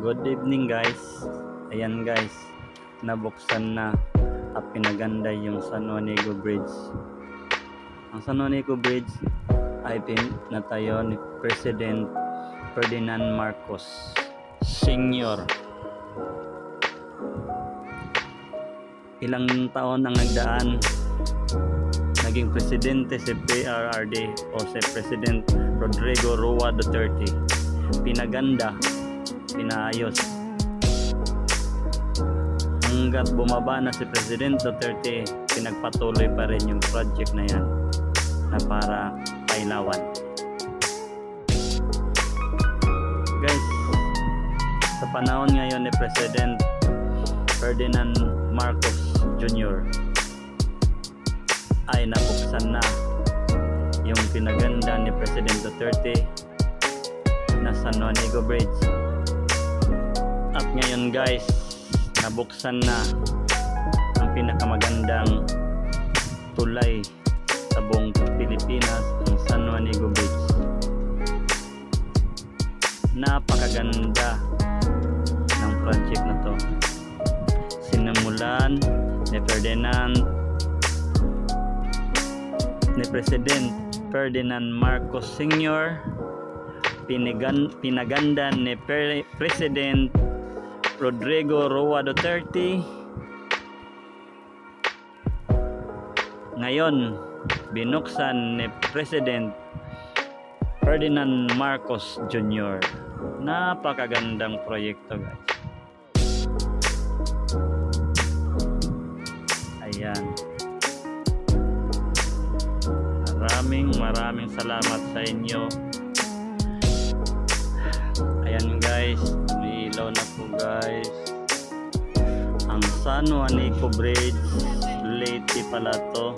Good evening guys. Ayan guys, nabuksan na at pinaganda yung San Juanico Bridge. Ang San Juanico Bridge ay pinatayo ni President Ferdinand Marcos Sr. Ilang taon ang nagdaan naging presidente si PRRD o si President Rodrigo Roa Duterte pinaganda pinaayos hanggat bumaba na si President Duterte pinagpatuloy pa rin yung project na yan na para pailawan guys sa panahon ngayon ni President Ferdinand Marcos Jr. ay nabuksan na yung pinaganda ni President Duterte na San Juanico Bridge at ngayon guys nabuksan na ang pinakamagandang tulay sa buong Pilipinas ang San Juanico Bridge napakaganda ng project na to sinimulan ni Ferdinand ni President Ferdinand Marcos Sr. Pinigan, pinaganda ni Per- President Rodrigo Roa Duterte. Ngayon binuksan ni President Ferdinand Marcos Jr. napakagandang proyekto guys. Ayan. Maraming maraming salamat sa inyo. Ayan guys umiilaw na po guys. Ang San Juanico Bridge Leyte pala to